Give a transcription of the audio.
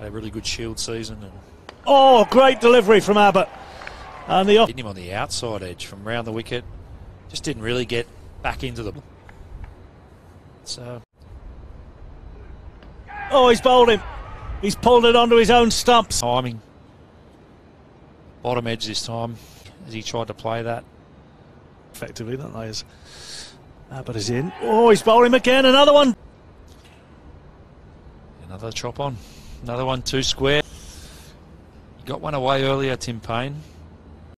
A really good shield season and Oh, great delivery from Abbott. And the off. hitting him on the outside edge from round the wicket. Just didn't really get back into the. So Oh, he's bowled him. He's pulled it onto his own stumps. timing. Bottom edge this time as he tried to play that. Effectively, don't they? Abbott is in. Oh, he's bowled him again. Another one. Another chop on. Another one, two square. He got one away earlier, Tim Paine.